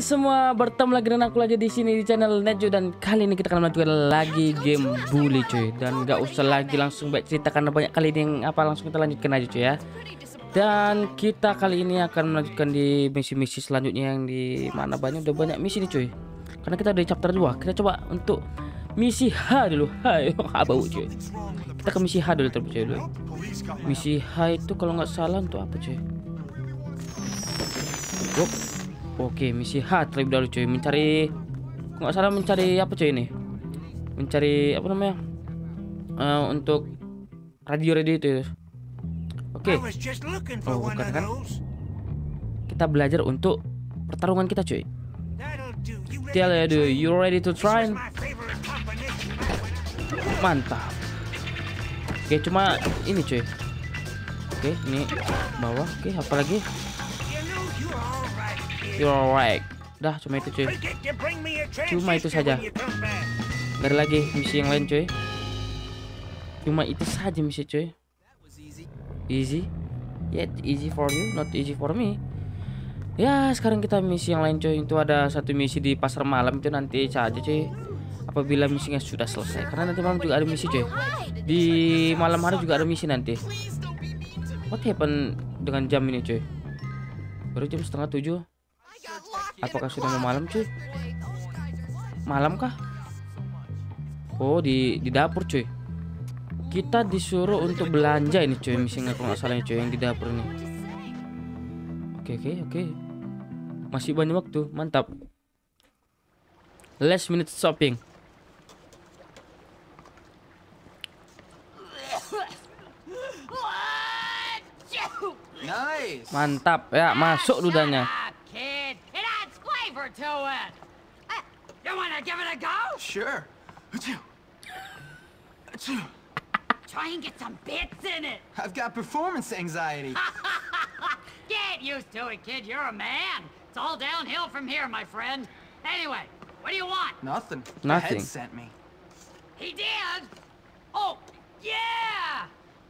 semua, bertemu lagi dengan aku lagi di sini di channel Nejo dan kali ini kita akan melanjutkan lagi game bully cuy dan nggak usah lagi langsung baik cerita karena banyak kali ini yang apa langsung kita lanjutkan aja cuy ya. Dan kita kali ini akan melanjutkan di misi-misi selanjutnya yang di mana banyak udah banyak misi nih cuy. Karena kita udah di chapter 2, kita coba untuk misi H dulu. Hai, bau cuy. Kita ke misi H dulu terlebih dulu. Misi H itu kalau nggak salah untuk apa cuy? Oke, misi H terlebih dahulu cuy, mencari nggak salah mencari apa cuy ini? Mencari apa namanya? Eh, untuk radio-radio itu. Oke. Oh, bukan kan? Kita belajar untuk pertarungan kita cuy. Tell you, you ready to try? Mantap. Oke, cuma ini cuy. Oke, ini bawah. Oke, apa lagi? You're alright. Dah, cuma itu cuy. Cuma itu saja. Ada lagi misi yang lain cuy. Cuma itu saja misi cuy. Easy. Yet easy for you, not easy for me. Ya, sekarang kita misi yang lain cuy. Itu ada satu misi di pasar malam itu nanti saja cuy. Apabila misinya sudah selesai. Karena nanti malam juga ada misi cuy. Di malam hari juga ada misi nanti. What happened dengan jam ini cuy? Baru jam setengah tujuh. Apakah sudah mau malam cuy? Malam kah? Oh di di dapur cuy. Kita disuruh untuk belanja ini cuy misinya kalau nggak salah cuy yang di dapur ini. Oke oke oke. Masih banyak waktu, mantap. Last minute shopping. Mantap ya, masuk ludahnya. Flavor to it. Uh, You wanna give it a go? Sure. Achoo. Achoo. Try and get some bits in it. I've got performance anxiety. Get used to it, kid. You're a man. It's all downhill from here, my friend. Anyway, what do you want? Nothing. Nothing. head sent me. He did. Oh, yeah.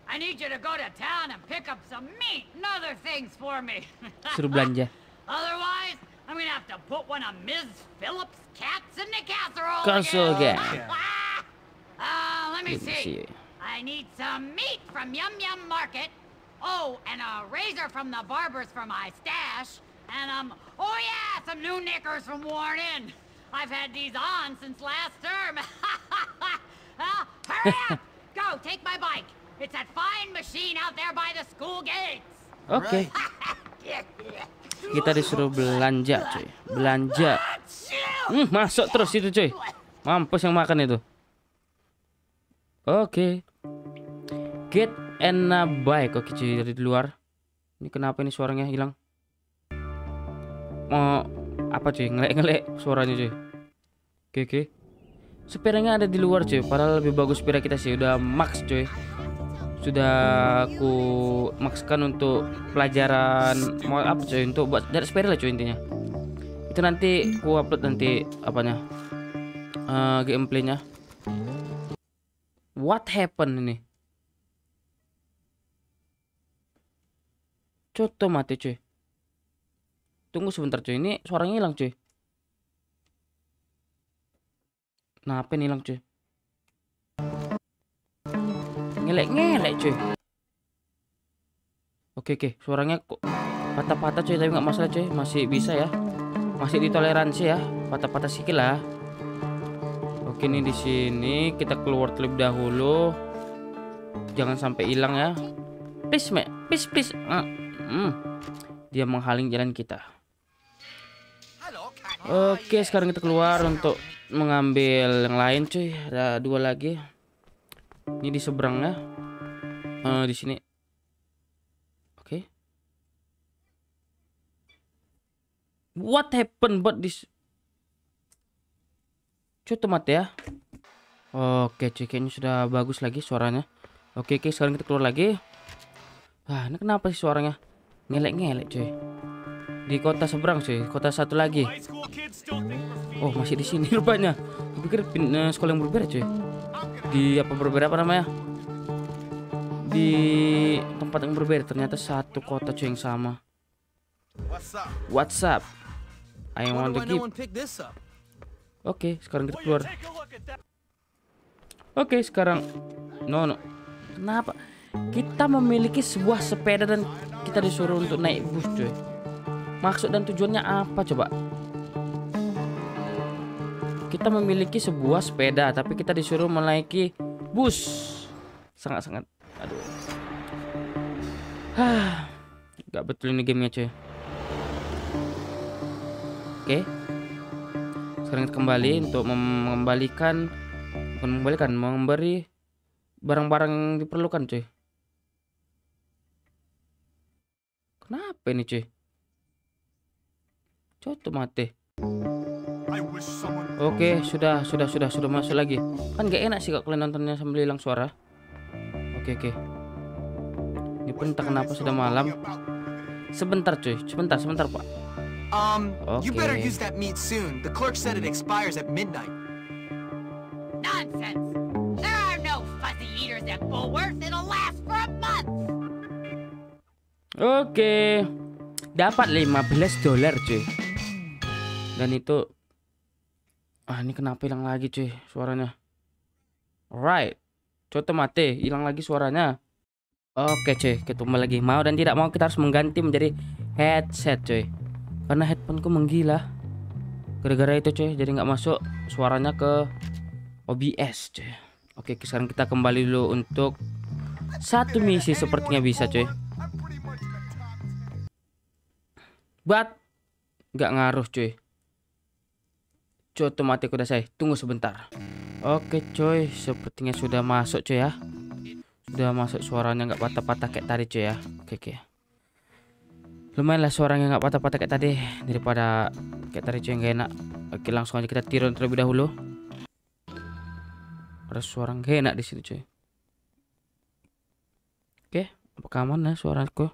I need you to go to town and pick up some meat and other things for me. Suruh belanja. Otherwise, I'm gonna have to put one of Ms. Phillips' cats in the casserole. Casserole again. again. uh, let me Let me see. see. I need some meat from Yum Yum Market. Oh, and a razor from the barber's for my stash. And um, oh yeah, some new knickers from Worn In. I've had these on since last term. uh, hurry up! Go, take my bike. It's that fine machine out there by the school gates. Oke, kita disuruh belanja cuy. Belanja. Hmm, masuk terus itu cuy. Mampus yang makan itu. Oke. Get and bike. Oke cuy dari luar. Ini kenapa ini suaranya hilang? Mau apa cuy? Ngelek-ngelek suaranya cuy. Oke oke. Sepedanya ada di luar cuy. Padahal lebih bagus sepeda kita sih. Udah max cuy. Sudah aku makskan untuk pelajaran mau apa cuy untuk buat dari sepeda lah cuy intinya. Itu nanti ku upload nanti apanya? Eh, gameplaynya. What happened ini? Coto mati cuy. Tunggu sebentar cuy. Ini suaranya hilang cuy. Kenapa ini hilang cuy? Ngelek-ngelek cuy. Oke oke, suaranya kok patah-patah cuy, tapi nggak masalah cuy, masih bisa ya. Masih ditoleransi ya, patah-patah sikit lah. Oke nih di sini kita keluar terlebih dahulu. Jangan sampai hilang ya. Please, Mek. Please, please. Ah, hmm. Dia menghalang jalan kita. Oke, sekarang kita keluar untuk mengambil yang lain, cuy. Ada dua lagi. Ini di seberangnya. Eh, di sini. Oke. What happened but this? Cukup mati ya. Oke, cuy, kayaknya sudah bagus lagi suaranya. Oke, oke, sekarang kita keluar lagi. Ah, ini kenapa sih suaranya? Ngelek-ngelek, cuy. Di kota seberang, cuy. Kota satu lagi. Oh, masih di sini rupanya. Aku pikir eh, sekolah yang berbeda, cuy. Di apa berbeda apa namanya? Di tempat yang berbeda. Ternyata satu kota cuy yang sama. What's up? WhatsApp. I want to up. Oke, sekarang kita keluar. Oke, sekarang no no. Kenapa? Kita memiliki sebuah sepeda dan kita disuruh untuk naik bus, cuy. Maksud dan tujuannya apa coba? Kita memiliki sebuah sepeda tapi kita disuruh menaiki bus. Sangat-sangat aduh. Hah. Gak betul ini gamenya, cuy. Oke. Sekarang kita kembali untuk mengembalikan bukan mengembalikan, memberi barang-barang diperlukan, cuy. Kenapa ini, cuy? Coba mati. Oke, sudah, sudah, sudah, sudah masuk lagi. Kan gak enak sih kalau kalian nontonnya sambil hilang suara. Oke, oke. Ini pun entah kenapa sudah malam. Sebentar, cuy. Sebentar, sebentar, Pak. Um, you better Okay. use that meat soon. The clerk said it expires at midnight. Nonsense! There are no fuzzy eaters at Bullworth. It'll last for a month. Oke. Dapat 15 dolar, cuy. Dan itu Ah, ini kenapa hilang lagi, cuy, suaranya? Alright. Coba mati, hilang lagi suaranya. Oke, cuy, kembali lagi. Mau dan tidak mau kita harus mengganti menjadi headset, cuy. Karena headphoneku menggila. Gara-gara itu, cuy, jadi nggak masuk suaranya ke OBS, cuy. Oke, sekarang kita kembali dulu untuk satu misi sepertinya bisa, cuy. But nggak ngaruh cuy. Cuy otomatis udah saya. Tunggu sebentar. Oke cuy, sepertinya sudah masuk cuy ya. Sudah masuk suaranya nggak patah-patah kayak tadi cuy ya. Oke oke. Lumayan lah suaranya nggak patah-patah kayak tadi daripada kayak tadi cuy gak enak. Oke langsung aja kita tiru terlebih dahulu. Ada suara gak enak di sini cuy. Oke, apakah aman ya suaraku?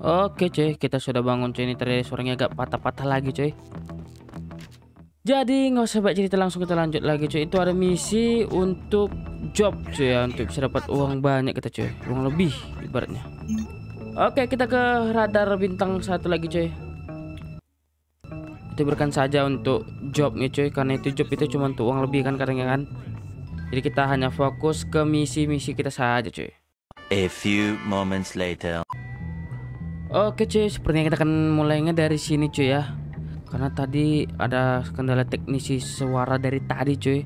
Oke cuy, kita sudah bangun cuy ini tadi suaranya agak patah-patah lagi cuy. Jadi nggak usah banyak cerita langsung kita lanjut lagi cuy. Itu ada misi untuk job cuy ya untuk bisa dapat uang banyak kita cuy, uang lebih ibaratnya. Oke kita ke radar bintang satu lagi cuy. Kita berikan saja untuk jobnya cuy karena itu job itu cuma untuk uang lebih kan kadang kan. Jadi kita hanya fokus ke misi-misi kita saja cuy. A few moments later. Oke cuy, sepertinya kita akan mulainya dari sini cuy ya. Karena tadi ada kendala teknisi suara dari tadi cuy.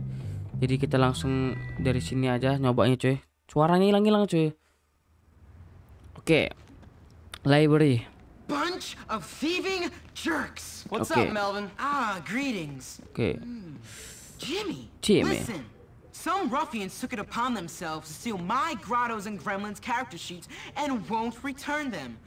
Jadi kita langsung dari sini aja nyobanya cuy. Suaranya hilang-hilang cuy. Oke. Library. Bunch of thieving jerks. What's Okay. up, Melvin? Ah, greetings. Oke. Jimmy. Jimmy. Listen. Some ruffians took it upon themselves to steal my Grottos and Gremlins character sheets and won't return them.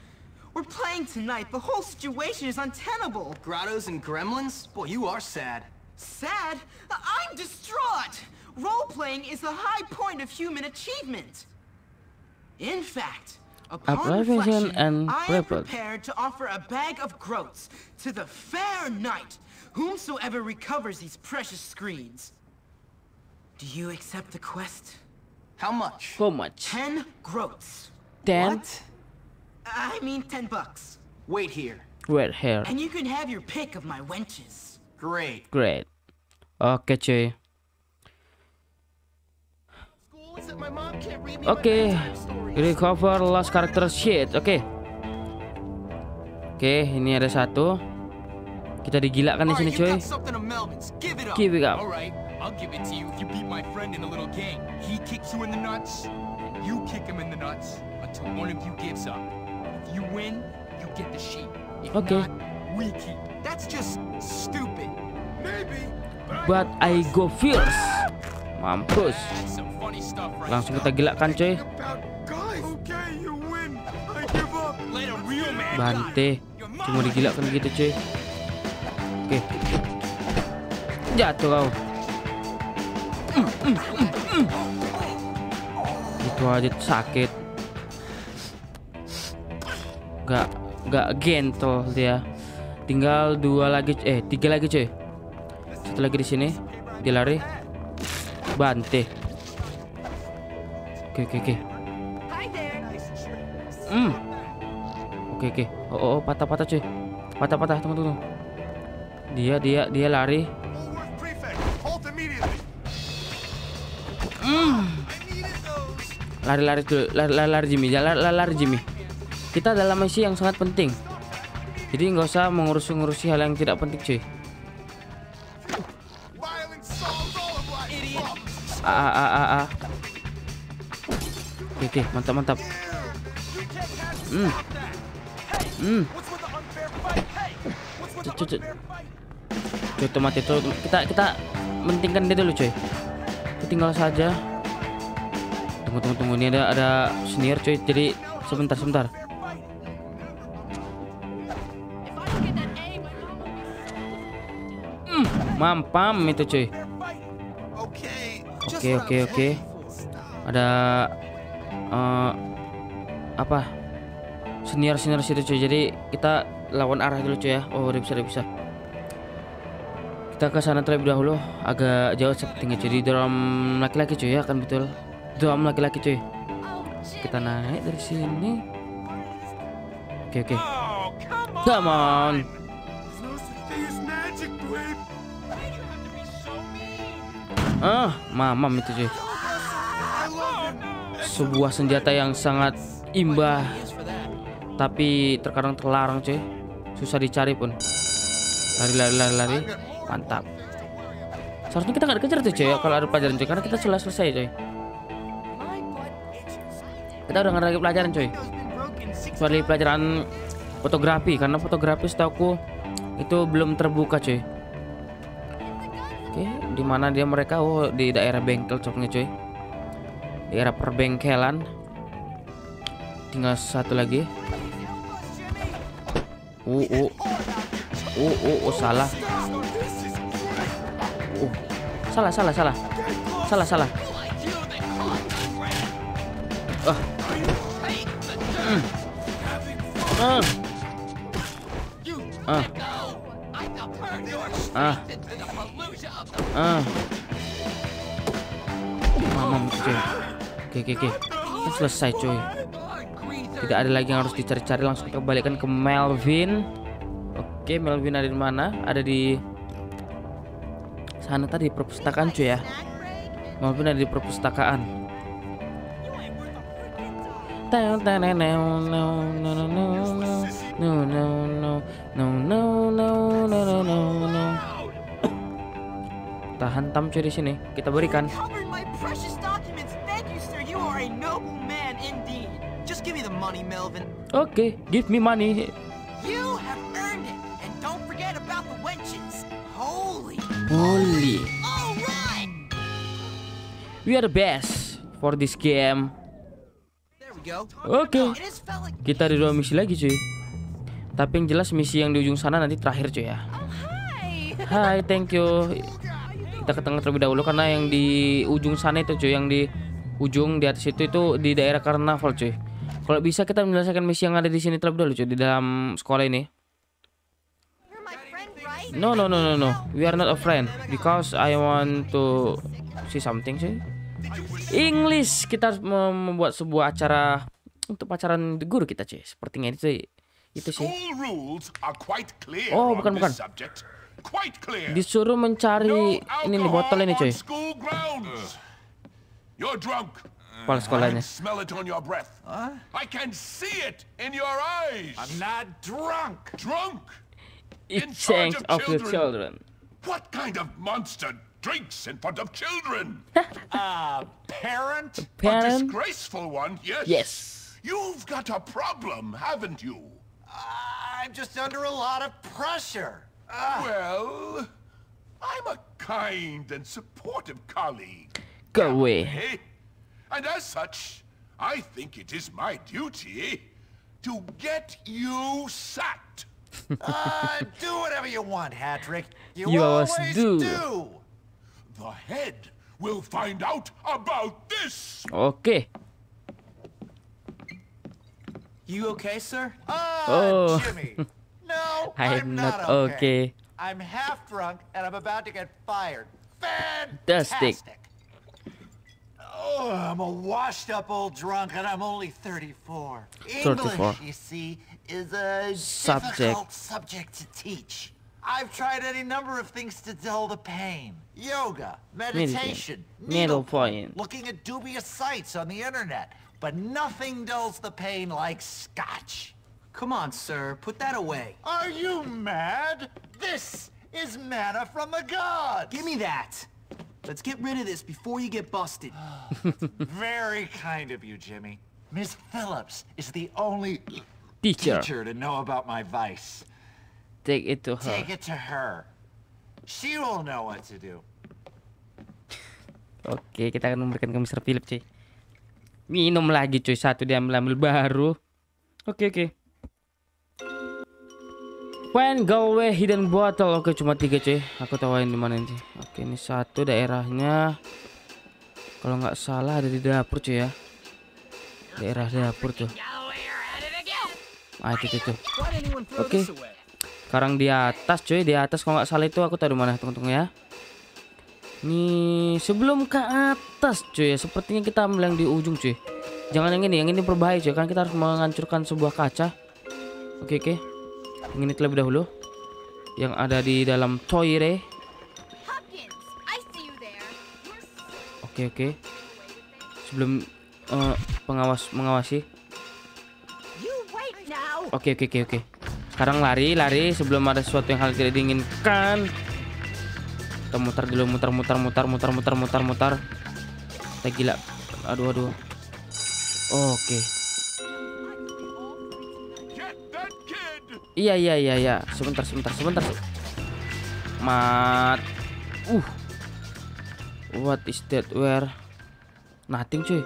We're playing tonight. The whole situation is untenable. Grottos and gremlins? Boy, you are sad. Sad? I'm distraught! Role-playing is the high point of human achievement. In fact, upon Application reflection, and I am prepared to offer a bag of groats to the fair knight, whomsoever recovers these precious screens. Do you accept the quest? How much? How much? Ten groats. Ten. What? I mean ten bucks. Wait here. Red hair. And you can have your pick of my wenches. Great. Great. Oke cuy. Oke. Recover lost character sheet. Oke. Oke, ini ada satu. Kita digilakan di sini cuy. Give it up. I'll give it to you if you beat my friend in a little game. He kicks you in the nuts, and you kick him in the nuts until one of you gives up. Win, you get the sheep. If Okay. not, we keep. That's just stupid. Maybe. But I go first. Mampus. Langsung kita gilakan cuy. About guys. Okay, you win. I give up. Let a real man Bante. Cuma digilakan gitu cuy. Oke. Jatuh kau. Mm, mm, mm, mm. Itu aja sakit. Gak gak gentle dia. Tinggal dua lagi eh tiga lagi cuy. Satu lagi di sini. Dia lari. Bante. Oke oke oke. Hmm. Oke oke. Oh, oh, oh patah patah cuy. Patah patah tunggu tunggu. Dia dia dia lari. Lari lari dulu. Lari lari, Jimmy. Lari lari Jimmy. Kita dalam misi yang sangat penting. Jadi nggak usah mengurusi-ngurusi hal yang tidak penting cuy. Ah, ah, ah, ah, ah. Oke, mantap, mantap. Hmm. Hmm. Cuy, mati tuh. Kita kita mentingkan dia dulu, cuy. Tinggal saja. Tunggu, tunggu, tunggu. Ini ada ada senior, cuy. Jadi sebentar, sebentar. Mampam itu, cuy. Oke, oke, oke. Ada uh, apa? Senior senior situ cuy. Jadi kita lawan arah dulu cuy ya. Oh, udah bisa, udah bisa. Kita ke sana terlebih dahulu. Agak jauh sepertinya cuy. Di dalam laki-laki cuy ya, kan betul. Dalam laki-laki cuy. Kita naik dari sini. Oke, oke. Come on. Ah, mamam itu cuy. Sebuah senjata yang sangat imbah tapi terkadang terlarang cuy. Susah dicari pun. Lari lari lari lari. Mantap. Seharusnya kita nggak dikejar tuh cuy kalau ada pelajaran cuy karena kita sudah selesai cuy. Kita udah lagi pelajaran cuy. Kecuali pelajaran fotografi karena fotografi setahu itu belum terbuka cuy. Di mana dia mereka? Oh, di daerah bengkel coknya cuy. Daerah perbengkelan. Tinggal satu lagi. Uh, uh. Uh, uh, uh, salah. Uh. Salah, salah, salah. Salah, salah. Ah. Hmm. Ah. Ah. Ah. Ah. Mamam cuy. Oke oke oke. Kan selesai cuy. Tidak ada lagi yang harus dicari-cari langsung kita kembalikan ke Melvin. Oke, Melvin ada di mana? Ada di sana tadi perpustakaan cuy ya. Melvin ada di perpustakaan. Tahan tam cuy di sini. Kita berikan. Indeed. Just give me money, Melvin. Oke, give me money. You have earned it. And don't forget about the wenches. Holy. Holy. All right. We are the best for this game. Oke. Like. Kita ada dua misi lagi cuy. Tapi yang jelas misi yang di ujung sana nanti terakhir cuy ya. Hai, thank you. Kita ke tengah terlebih dahulu karena yang di ujung sana itu cuy, yang di ujung di atas itu itu di daerah karnaval cuy. Kalau bisa kita menyelesaikan misi yang ada di sini terlebih dahulu cuy di dalam sekolah ini. No no no no no. We are not a friend because I want to see something cuy. English kita harus mem- membuat sebuah acara untuk pacaran guru kita cuy. Sepertinya itu. Itu sih. Oh, bukan, bukan. Subject. Quite clear. Disuruh mencari no ini nih botol ini on cuy. school grounds. You're drunk. Kepala I sekolahnya. can smell it on your breath. I can see it in your eyes. I'm not drunk. drunk. It in charge change of of the children. children. What kind of monster drinks in front of children? Uh, parent? A Parent. disgraceful one, yes. Yes. You've got a problem, haven't you? I'm just under a lot of pressure. Uh, Well, I'm a kind and supportive colleague. Go away. eh? And as such, I think it is my duty to get you sacked. uh, do whatever you want, Hatrick. You, You always always do. do. The head will find out about this. Okay. You okay, sir? Ah, Oh. Jimmy. No, I'm I'm not not okay. okay. I'm half drunk and I'm about to get fired. Fantastic. Fantastic. Oh, I'm a washed up old drunk and I'm only 34. 34. English, you see, is a Subject. difficult subject to teach. I've tried any number of things to dull the pain. Yoga, meditation, Needlepoint. looking at dubious sites on the internet. But nothing dulls the pain like scotch. Come on, sir. Put that away. Are you mad? This is manna from the gods! Give me that. Let's get rid of this before you get busted. Very kind of you, Jimmy. Miss Phillips is the only Teacher. teacher to know about my vice. Take it to her. Take it to her. She will know what to do. Oke, kita akan memberikan ke Mr. Philip, cuy. Minum lagi, cuy. Satu diambil-ambil baru. Oke, oke. When Galway Hidden Bottle. Oke, cuma tiga, cuy. Aku tawain di mana sih. Oke, ini satu daerahnya. Kalau nggak salah ada di dapur, cuy ya. Daerah dapur tuh. Galloway are at it again. Ah, itu, throw Oke. Sekarang di atas cuy, di atas kalau nggak salah itu aku tahu di mana, tunggu ya. Nih, sebelum ke atas cuy, sepertinya kita ambil yang di ujung cuy. Jangan yang ini, yang ini berbahaya cuy, kan kita harus menghancurkan sebuah kaca. Oke oke. Ini terlebih dahulu. Yang ada di dalam toire. Oke oke. Sebelum eh, pengawas mengawasi. Oke oke oke oke. Sekarang lari lari sebelum ada sesuatu yang hal tidak diinginkan. Kita muter dulu muter muter muter muter muter muter muter. Kita gila. Aduh aduh. Oke. Get Iya iya iya iya. Sebentar sebentar sebentar. Mat. Uh. What is that? Where? Nothing cuy.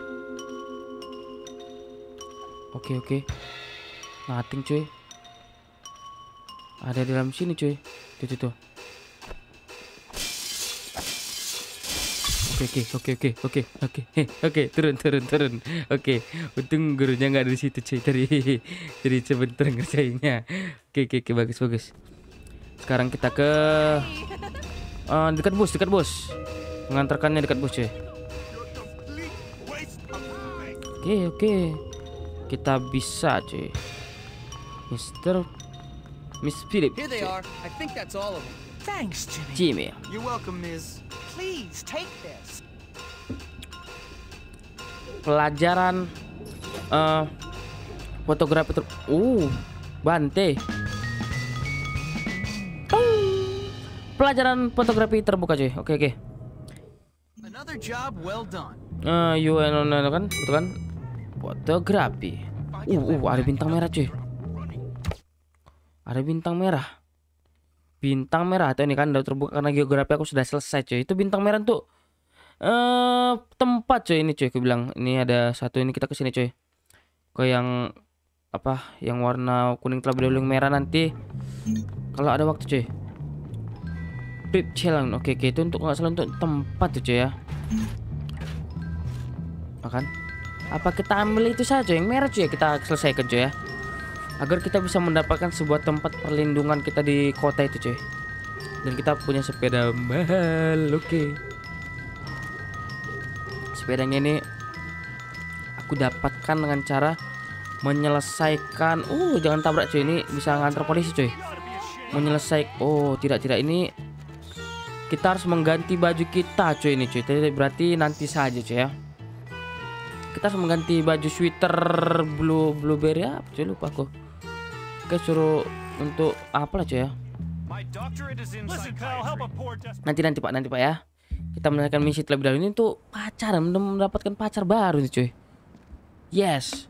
Oke oke. Nothing cuy. Ada di dalam sini cuy. Tuh tuh. Oke oke oke oke oke oke oke turun turun turun oke untung gurunya nggak ada di situ cuy tadi jadi sebentar ngerjainnya oke oke oke bagus bagus sekarang kita ke eh, dekat bus dekat bus mengantarkannya dekat bus cuy oke oke kita bisa cuy Mister Miss Philip Here they cuy. are. I think that's all of them. Thanks, Jimmy. Jimmy You're welcome, Miss. Please take this. pelajaran eh fotografi ter uh Bante. Pelajaran fotografi terbuka cuy. Oke oke. Another job well done. UN online kan? Betul kan? Fotografi. Uh, uh ada bintang merah cuy. ada bintang merah bintang merah. Atau ini kan udah terbuka karena geografi aku sudah selesai cuy. Itu bintang merah tuh eh tempat cuy ini cuy aku bilang. Ini ada satu ini kita ke sini cuy. Ke yang apa yang warna kuning terlebih dahulu yang merah nanti. Kalau ada waktu cuy. Pip challenge oke oke. Itu untuk nggak salah untuk tempat tuh cuy ya. Makan. Apa kita ambil itu saja? Yang merah cuy kita selesaikan cuy ya agar kita bisa mendapatkan sebuah tempat perlindungan kita di kota itu cuy. Dan kita punya sepeda mahal oke. Sepedanya ini aku dapatkan dengan cara menyelesaikan. Uh jangan tabrak cuy. Ini bisa ngantar polisi cuy. Menyelesaikan oh tidak tidak ini kita harus mengganti baju kita cuy ini cuy. Jadi berarti nanti saja cuy ya. Kita harus mengganti baju sweater blue blueberry apa cuy? Lupa aku. oke suruh untuk apa lah cuy ya nanti nanti pak nanti pak ya kita menyelesaikan misi terlebih dahulu ini untuk pacaran mendapatkan pacar baru nih cuy yes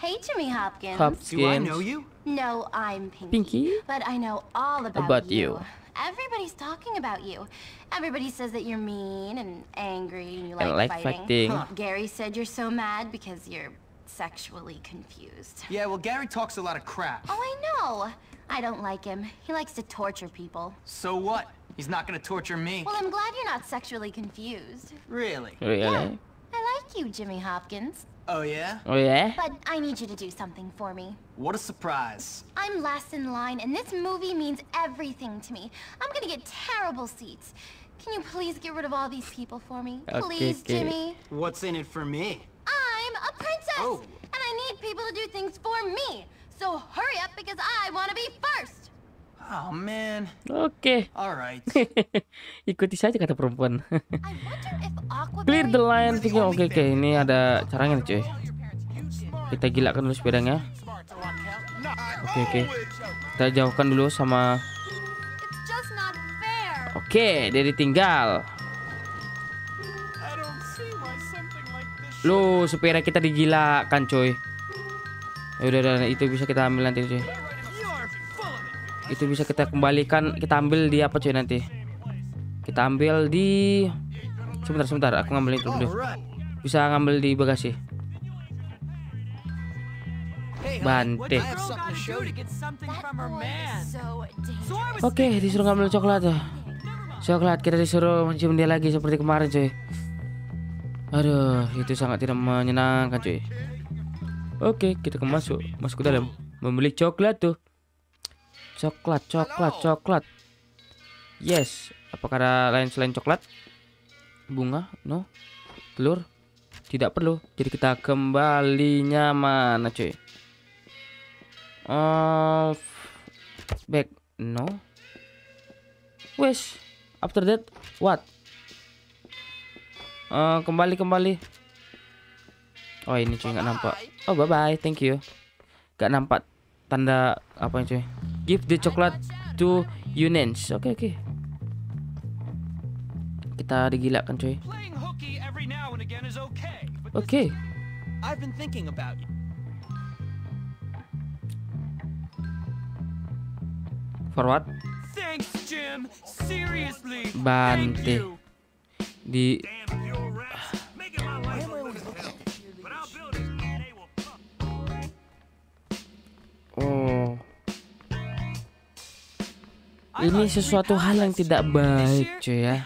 Hey, Jimmy Hopkins. Do I Hopkins know you? No, I'm Pinky. Pinky? But I know all about, About you. Everybody's talking about you. Everybody says that you're mean and angry and you And like, like fighting. fighting. Huh. Gary said you're so mad because you're sexually confused. Yeah, well, Gary talks a lot of crap. Oh, I know. I don't like him. He likes to torture people. So what? He's not gonna torture me. Well, I'm glad you're not sexually confused. Really? really I like you, Jimmy Hopkins. Oh, yeah? oh yeah? But I need you to do something for me. What a surprise. I'm last in line, and this movie means everything to me. I'm gonna get terrible seats. Can you please get rid of all these people for me? Okay, Please, okay. Jimmy. What's in it for me? I'm a princess, Oh. and I need people to do things for me. So hurry up because I want to be first. Oh, man. Oke. All right. Ikuti saja kata perempuan. Clear the line thinking oke oke ini ada caranya nih cuy. Kita gilakan dulu sepedanya. Oke oke. Kita jauhkan dulu sama. Oke, dia ditinggal. Lu sepeda kita digilakan coy. Ya udah udah itu bisa kita ambil nanti coy. Itu bisa kita kembalikan, kita ambil di apa coy nanti? Kita ambil di Sebentar sebentar, aku ngambil itu dulu. Bisa ngambil di bagasi. Bante. Oke, disuruh ngambil coklat tuh. Coklat kita disuruh mencium dia lagi seperti kemarin, cuy. Aduh, itu sangat tidak menyenangkan, cuy. Oke, kita ke masuk, masuk ke dalam. Membeli coklat tuh. Coklat, coklat, coklat. Yes. Apakah ada lain selain coklat? Bunga? No. Telur? Tidak perlu. Jadi kita kembalinya mana, cuy? Oh, back. No. Wes. After that, what? Eh, kembali kembali. Oh ini cuy nggak nampak. Oh bye bye, thank you. Gak nampak tanda apa cuy. Give the chocolate to Unens. Oke oke. Kita digilakan cuy. Okay. Oke. I've been thinking about you. Forward. Thanks, Jim. Seriously. Bante. Di Ini sesuatu hal yang tidak baik cuy ya.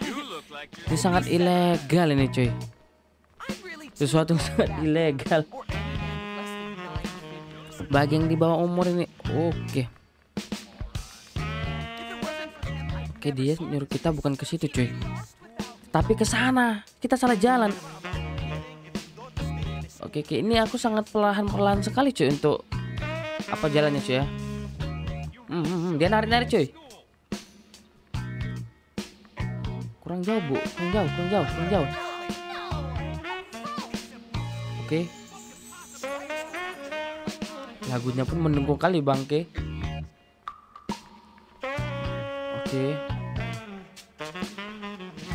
Ini sangat ilegal ini cuy. Sesuatu yang sangat ilegal. Bagi yang di bawah umur ini, oke. Oke dia nyuruh kita bukan ke situ cuy, tapi ke sana. Kita salah jalan. Oke, oke ini aku sangat perlahan-perlahan sekali cuy untuk apa jalannya cuy ya. Hmm, hmm, hmm, dia narik-narik cuy. Kurang jauh bu, kurang jauh, kurang jauh, kurang jauh. Oke. Lagunya pun mendukung kali bangke. Oke.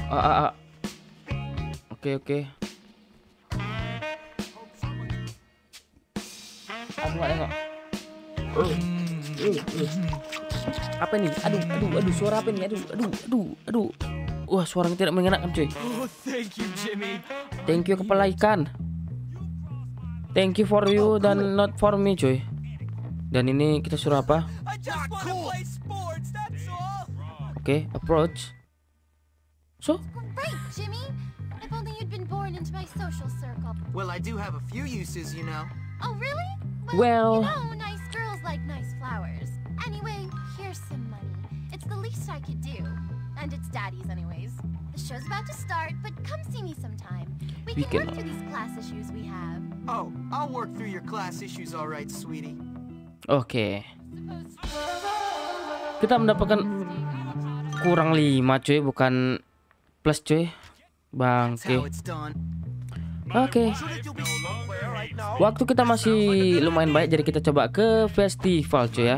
Ah, ah, ah. Oke oke. Aku nggak nengok. Uh, uh, uh. Apa ini? Aduh, aduh, aduh, suara apa ini? Aduh, aduh, aduh, aduh. Wah, suaranya tidak mengenakan, cuy. Oh, thank you, Jimmy. Thank you kepala ikan. Thank you for you dan not for me, cuy. Dan ini kita suruh apa? Oke, approach. So, Great, Jimmy. If only you'd been born into my social circle. Well, I do have a few uses, you know. Oh, really? Well- you know, nice girls like nice flowers. Anyway, here's some money. It's the least I could do. And it's Daddy's anyways. The show's about to start, but come see me sometime. We, We can, can- work through these class issues we have. Oh, I'll work through your class issues all right, sweetie. oke. Kita mendapatkan kurang 5, cuy, bukan plus, cuy. Bangke. Oke. Waktu kita masih lumayan baik jadi kita coba ke festival cuy ya.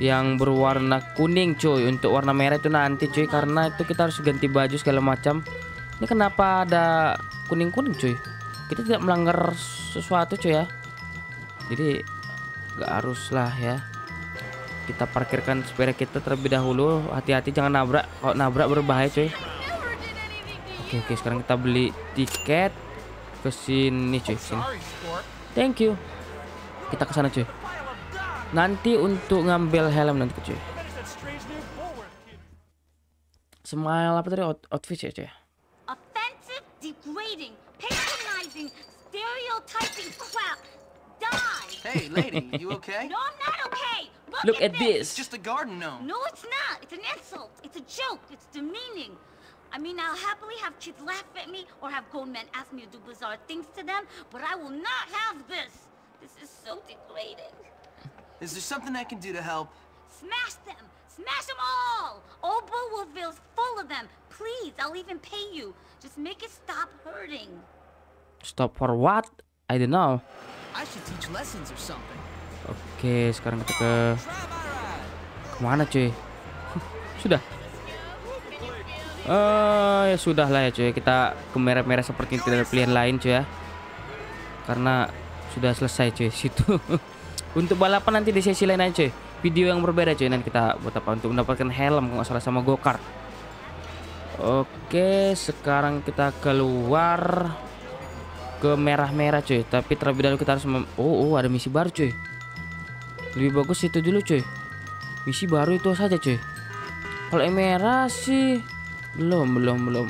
Yang berwarna kuning cuy. Untuk warna merah itu nanti cuy karena itu kita harus ganti baju segala macam. Ini kenapa ada kuning-kuning cuy? Kita tidak melanggar sesuatu cuy ya. Jadi nggak harus lah ya. Kita parkirkan sepeda kita terlebih dahulu. Hati-hati jangan nabrak. Kalau nabrak berbahaya cuy. Oke oke sekarang kita beli tiket ke sini cuy sini. Thank you. Kita ke sana cuy. Nanti untuk ngambil helm nanti cuy. Smile apa tadi Out- outfit ya cuy? Offensive, degrading, patronizing, stereotyping crap. Die! Hey, lady, you okay? No, I'm not okay. Look, Look at this. Just a garden gnome. No, it's not. It's an insult. It's a joke. It's demeaning. I mean, I'll happily have kids laugh at me or have grown men ask me to do bizarre things to them, but I will not have this. This is so degrading. Is there something I can do to help? Smash them! Smash them all! Old Bullwoodville's full of them. Please, I'll even pay you. Just make it stop hurting. Stop for what? I don't know. I should teach lessons or something. Oke, sekarang kita ke ke mana cuy? sudah. Eh ya sudah lah ya cuy. Kita ke merah-merah seperti tidak ada pilihan lain cuy ya. Karena sudah selesai cuy situ. untuk balapan nanti di sesi lain aja. Video yang berbeda cuy. Nanti kita buat apa untuk mendapatkan helm kalau salah sama go kart. Oke, sekarang kita keluar ke merah-merah cuy. Tapi terlebih dahulu kita harus oh, oh ada misi baru cuy. Lebih bagus itu dulu cuy. Misi baru itu saja cuy. Kalau yang merah sih belum belum belum.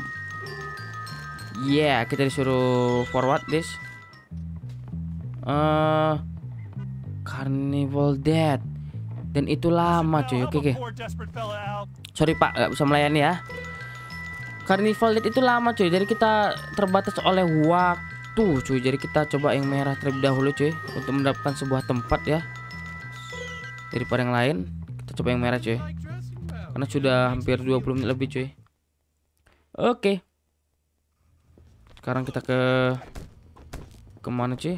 Yeah, kita disuruh forward this. Eh Carnival Dead. Dan itu lama cuy. Oke oke. Sorry Pak, nggak bisa melayani ya. Carnival Dead itu lama cuy. Jadi kita terbatas oleh waktu cuy. Jadi kita coba yang merah terlebih dahulu cuy untuk mendapatkan sebuah tempat ya. Daripada yang lain, kita coba yang merah cuy. Karena sudah hampir 20 menit lebih cuy. Oke. Sekarang kita ke ke mana cuy?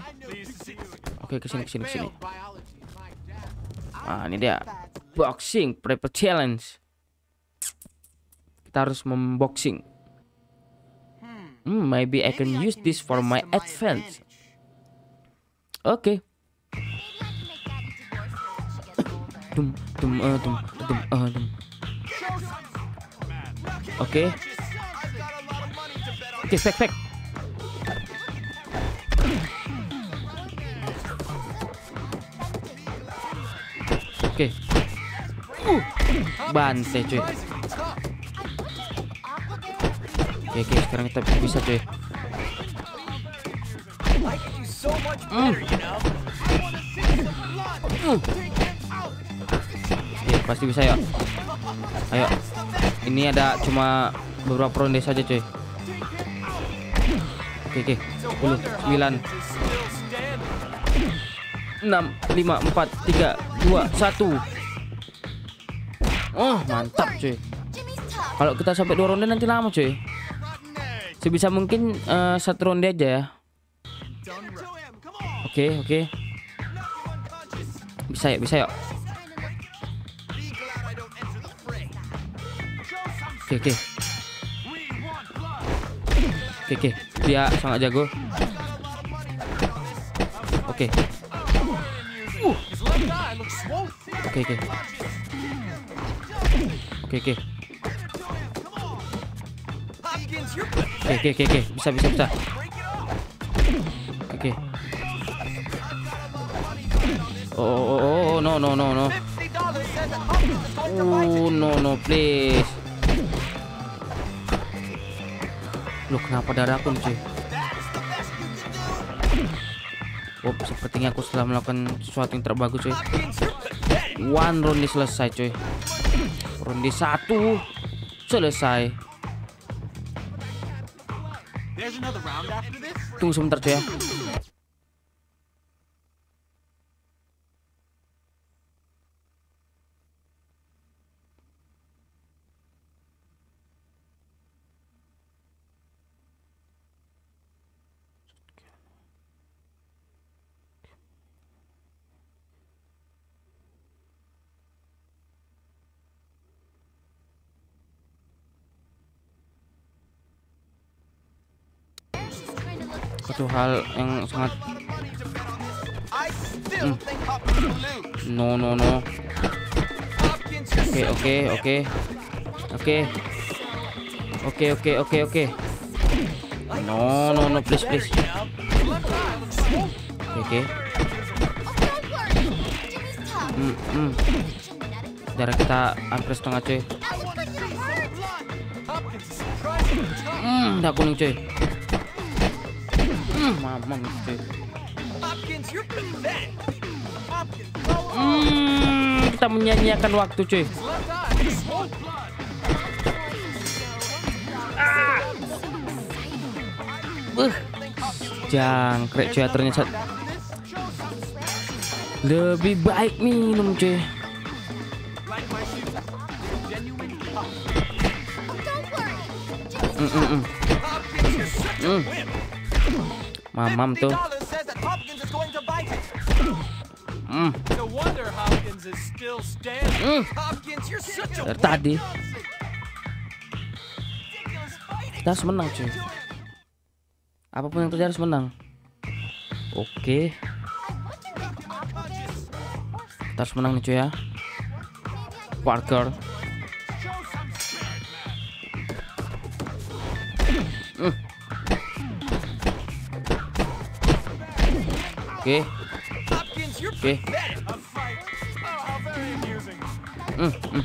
Oke ke sini ke sini ke sini. Ah ini dia boxing prepare challenge. Kita harus memboxing. Hmm, maybe I can use this for my advance. Oke. Uh, dum dum uh, dum. Oke. Oke, fake fake. Oke. Uh, bante cuy. Oke, oke, sekarang kita bisa cuy. Mm. Uh. Oke, pasti bisa ya. Ayo. Ini ada cuma beberapa ronde saja cuy. Oke, oke. 10, 9 6 5 4 3 2 1 Oh mantap cuy. Kalau kita sampai dua ronde nanti lama cuy. Sebisa mungkin uh, satu ronde aja ya. Oke oke. Bisa ya bisa ya Oke oke. Oke oke. Dia sangat jago. Oke Oke oke. Oke oke. Oke oke oke oke. Bisa bisa bisa. Oke. Oh, oh, oh, oh, no no no no. Oh no no please. Loh kenapa darahku nih cuy? Oh, sepertinya aku setelah melakukan sesuatu yang terbagus cuy. One round selesai cuy. Ronde satu selesai. Tunggu sebentar cuy ya. Satu hal yang sangat hmm. no no no. Oke oke oke. Oke. Oke oke oke oke. No no no please please. Oke oke. Hmm, hmm. jarak kita hampir setengah cuy. Hmm udah kuning cuy Hmm, kita menyanyiakan waktu cuy. Uh, jangkrik cuy ternyata lebih baik minum cuy. -mm -mm. Mm. Mamam tuh. Mm. No wonder Hopkins is still standing. Mm. Hopkins, you're such a Dari tadi kita harus menang cuy. Apa pun yang terjadi harus menang. Oke. Kita harus menang nih cuy ya. Parker. Oke. Oke. Mm, mm.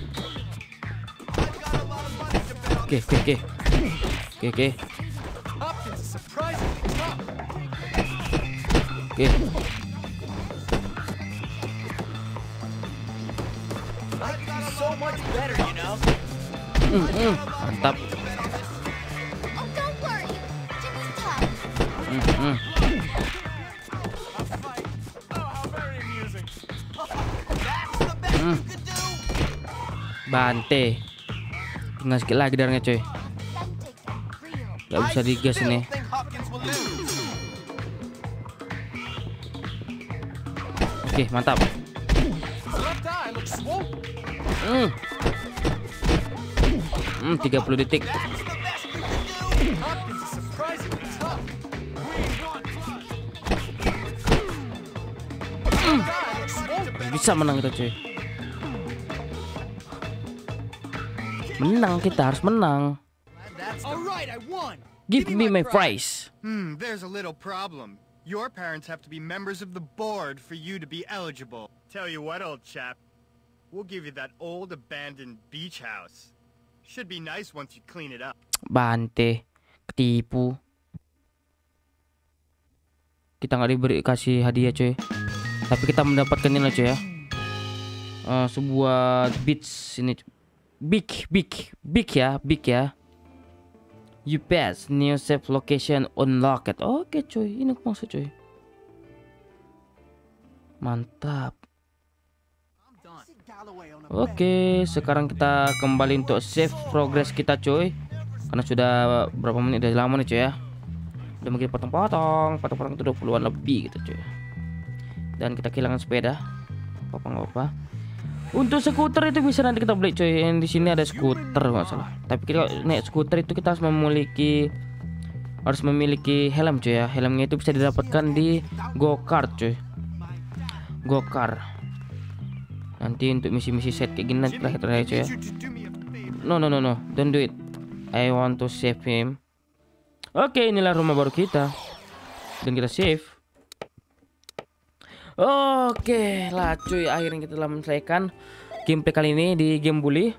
Oke, oke, oke. Oke, oke. Tough. Oke. He's Bante. Tinggal sedikit lagi darahnya coy. Gak bisa digas ini. Oke, mantap. Hmm. Hmm, 30 detik. Tough. Bisa menang kita cuy. Menang kita harus menang. Give me my prize. Hmm, there's a little problem. Your parents have to be members of the board for you to be eligible. Tell you what, old chap. We'll give you that old abandoned beach house. Should be nice once you clean it up. Bante, ketipu. Kita nggak diberi kasih hadiah cuy. Tapi kita mendapatkan ini cuy ya. Eh, sebuah beach ini big big big ya big ya. You pass new save location unlocked. Oke cuy, ini maksud cuy. Mantap. Oke, sekarang kita kembali untuk save progress kita cuy. Karena sudah berapa menit dari lama nih cuy ya. Udah mungkin potong-potong, potong-potong itu 20-an lebih gitu cuy. Dan kita kehilangan sepeda. Apa nggak apa. Untuk skuter itu bisa nanti kita beli cuy. Yang di sini ada skuter nggak salah. Tapi kita naik skuter itu kita harus memiliki harus memiliki helm cuy ya. Helmnya itu bisa didapatkan di go-kart cuy. Go-kart. Nanti untuk misi-misi set kayak gini nanti terakhir terakhir cuy ya. No no no no, don't do it. I want to save him. Oke, inilah rumah baru kita. Dan kita save. Oke lah cuy, akhirnya kita telah menyelesaikan gameplay kali ini di game bully.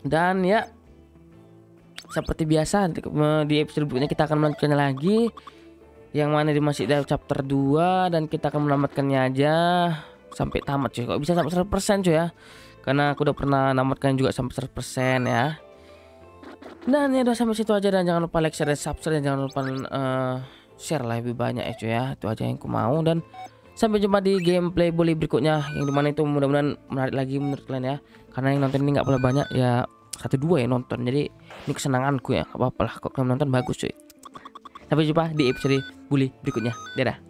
Dan ya, seperti biasa di episode berikutnya kita akan melanjutkannya lagi. Yang mana di masih ada chapter 2 dan kita akan menamatkannya aja sampai tamat cuy. Kok bisa sampai 100% cuy ya? Karena aku udah pernah namatkan juga sampai 100% ya. Dan ya udah sampai situ aja dan jangan lupa like, share, dan subscribe dan jangan lupa uh, share lebih banyak ya cuy ya. Itu aja yang aku mau dan sampai jumpa di gameplay bully berikutnya yang di mana itu mudah-mudahan menarik lagi menurut kalian ya. Karena yang nonton ini nggak boleh banyak ya satu dua ya nonton. Jadi ini kesenanganku ya. Apa-apa kok kalian nonton bagus cuy. Sampai jumpa di episode bully berikutnya. Dadah.